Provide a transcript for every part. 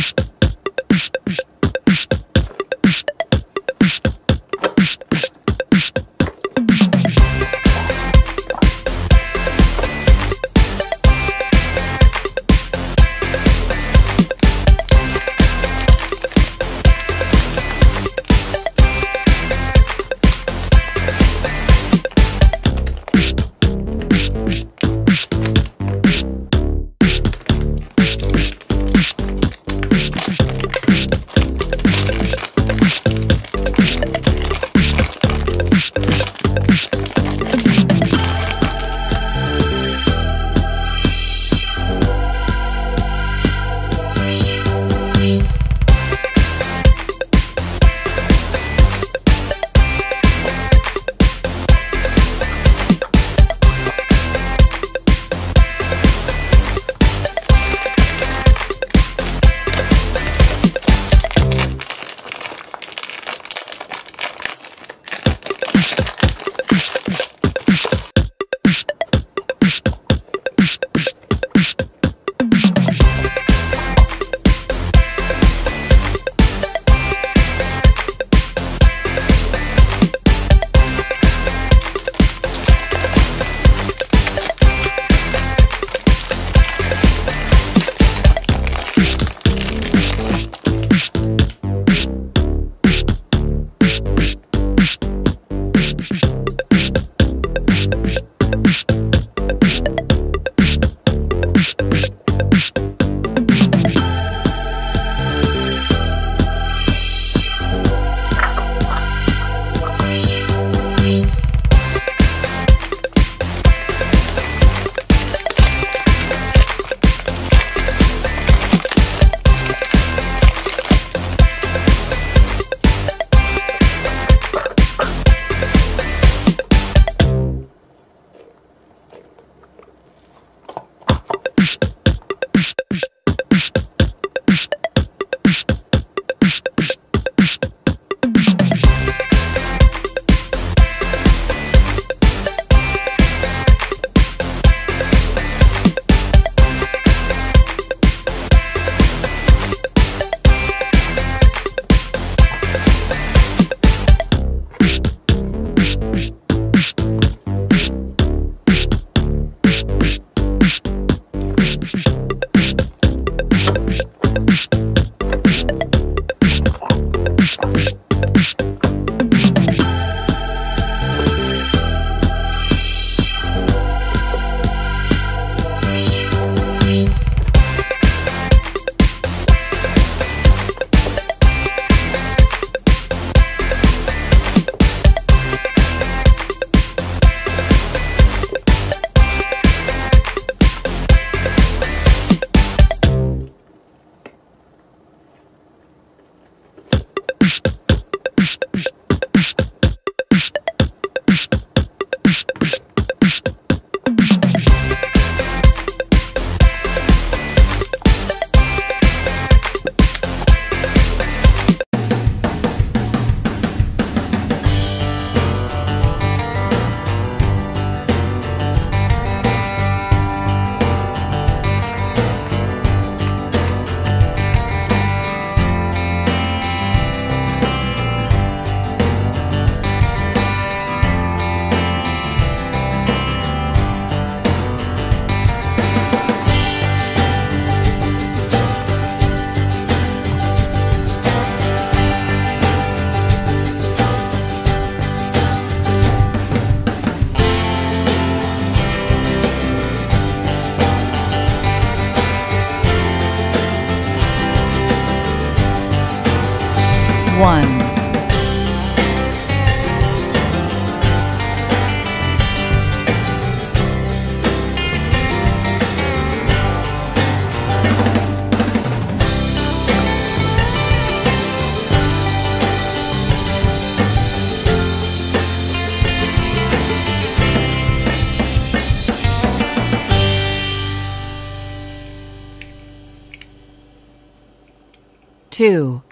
Psst. One. Two.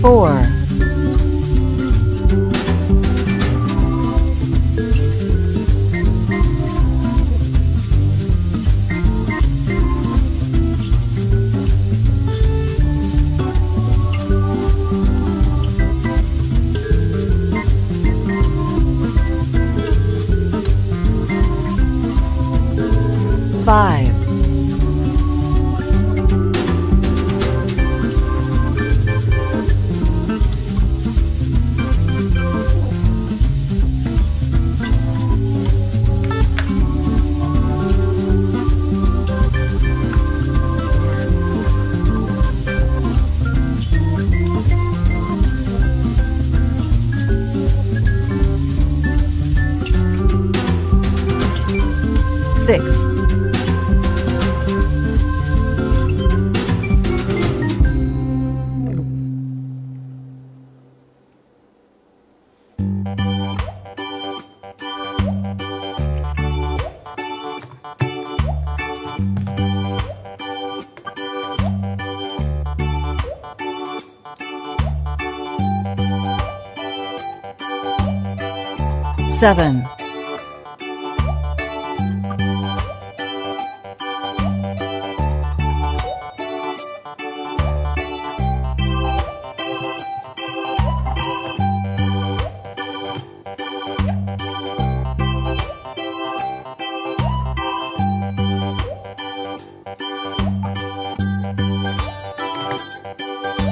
Four, six, seven,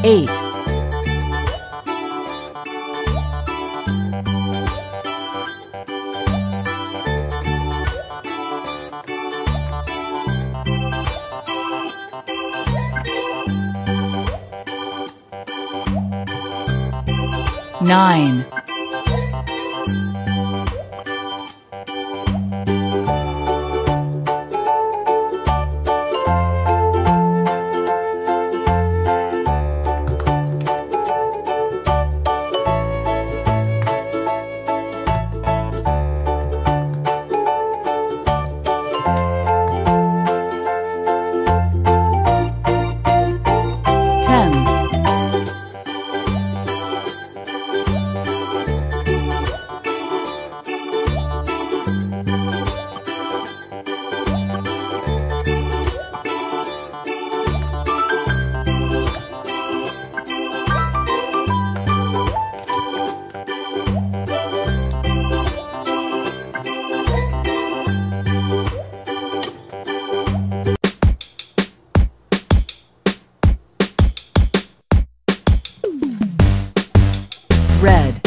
8 9 Red.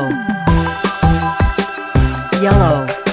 yellow. Yellow.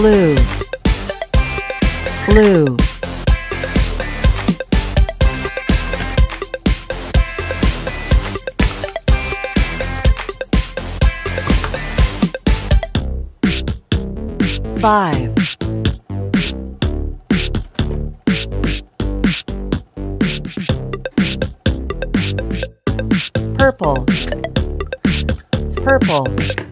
Blue, blue, five, purple, purple,